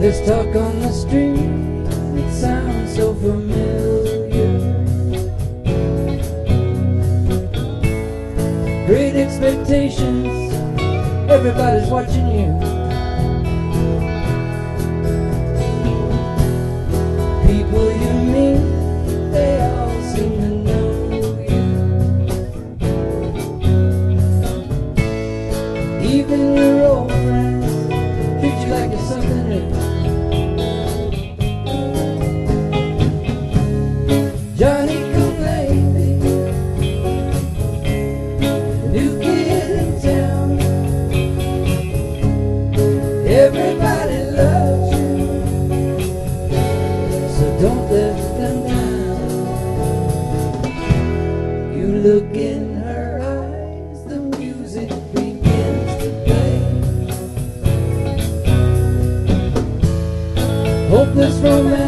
There's talk on the street, Great expectations, everybody's watching you. People you meet, they all seem to know you. Even your old friends in her eyes, the music begins to play. Hopeless romance